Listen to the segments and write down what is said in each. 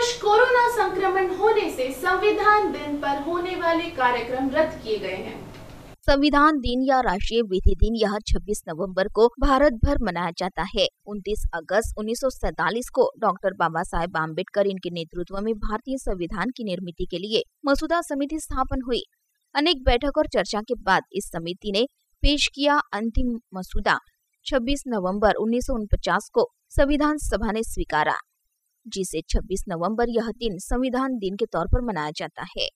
वर्ष कोरोना संक्रमण होने से संविधान दिन पर होने वाले कार्यक्रम रद्द किए गए हैं। संविधान दिन या राष्ट्रीय विधि दिन यह 26 नवंबर को भारत भर मनाया जाता है। 29 अगस्त 1947 को डॉक्टर बाबा साहेब आम्बेडकर इनके नेतृत्व में भारतीय संविधान की निर्मित के लिए मसूदा समिति स्थापन हुई। अनेक बैठक और चर्चा के बाद इस समिति ने पेश किया अंतिम मसूदा। 26 नवंबर उन्नीस को संविधान सभा ने स्वीकारा। जिसे 26 नवंबर यह दिन संविधान दिन के तौर पर मनाया जाता है।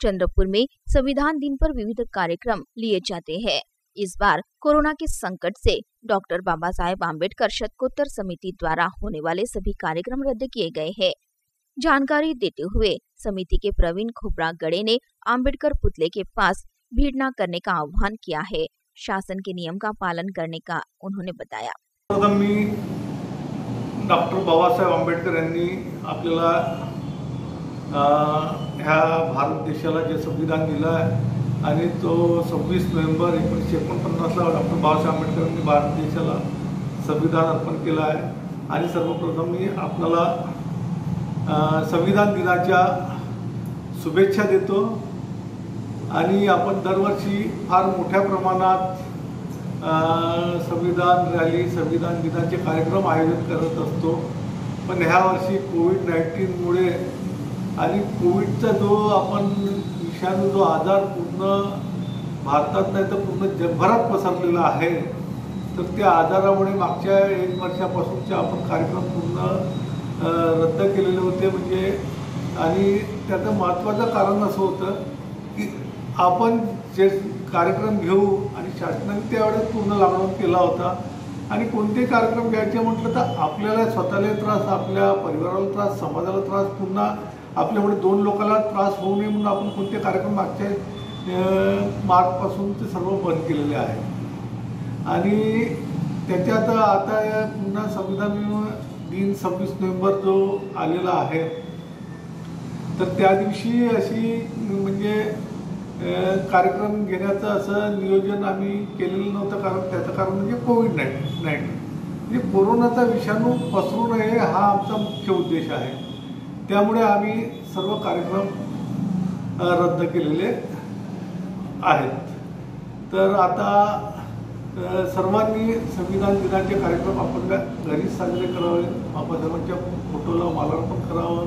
चंद्रपुर में संविधान दिन पर विविध कार्यक्रम लिए जाते हैं। इस बार कोरोना के संकट से डॉक्टर बाबा साहेब आम्बेडकर शतकोत्तर समिति द्वारा होने वाले सभी कार्यक्रम रद्द किए गए हैं। जानकारी देते हुए समिति के प्रवीण खोबरा गड़े ने आम्बेडकर पुतले के पास भीड़ न करने का आह्वान किया है। शासन के नियम का पालन करने का उन्होंने बताया। डॉक्टर बाबासाहेब आंबेडकर यांनी आपल्याला ह्या भारत देशाला जे संविधान दिलं आहे आणि तो सव्वीस नोव्हेंबर एकोणीसशे एकोणपन्नासला डॉक्टर बाबासाहेब आंबेडकरांनी भारत देशाला संविधान अर्पण केलं आहे. आणि सर्वप्रथम मी आपल्याला संविधान दिनाच्या शुभेच्छा देतो. आणि आपण दरवर्षी फार मोठ्या प्रमाणात संविधान रॅली संविधान दिनाचे कार्यक्रम आयोजित करत असतो. पण ह्या वर्षी कोविड नाईन्टीनमुळे आणि कोविडचा जो आपण विषाणू जो आजार पूर्ण भारतात नाही तर पूर्ण जगभरात पसरलेला आहे तर त्या आजारामुळे मागच्या एक वर्षापासूनचे आपण कार्यक्रम पूर्ण रद्द केलेले होते. म्हणजे आणि त्याचं महत्त्वाचं कारण असं होतं की आपण जे कार्यक्रम घेऊ शासनाने त्यावेळेस पूर्ण लॉकडाऊन केला होता. आणि कोणते कार्यक्रम घ्यायचे म्हटलं तर आपल्याला स्वतःला त्रास आपल्या परिवाराला त्रास समाजाला त्रास पुन्हा आपल्यामुळे दोन लोकांना त्रास होऊ नये म्हणून आपण कोणते कार्यक्रम मागच्या अं, मार्चपासून ते सर्व बंद केलेले आहे आणि त्याच्यात आता पुन्हा संविधान दिन सव्वीस नोव्हेंबर जो आलेला आहे तर त्या दिवशी अशी म्हणजे कार्यक्रम घेण्याचं असं नियोजन आम्ही केलेलं नव्हतं कारण त्याचं कारण म्हणजे कोविड नाईन नाईन्टीन म्हणजे कोरोनाचा विषाणू पसरू नये हा आमचा मुख्य उद्देश आहे. त्यामुळे आम्ही सर्व कार्यक्रम रद्द केलेले आहेत. तर आता सर्वांनी संविधान दिनाचे कार्यक्रम आपण घरी घरीच साजरे करावे. बाबासाहेबांच्या फोटोला मालार्पण करावं.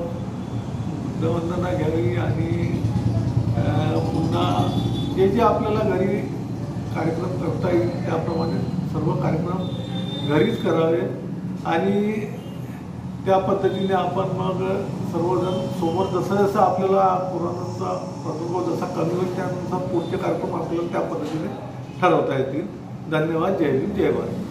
बुद्धवंदना घ्यावी आणि पुन्हा जे जे आपल्याला घरी कार्यक्रम करता येईल त्याप्रमाणे सर्व कार्यक्रम घरीच करावे आणि त्या पद्धतीने आपण मग सर्वजण समोर जसं जसं आपल्याला कोरोनाचा प्रादुर्भाव जसा कमी होईल त्यानुसार पुढचे कार्यक्रम आपल्याला त्या पद्धतीने ठरवता येतील. धन्यवाद. जय हिंद. जय भारत.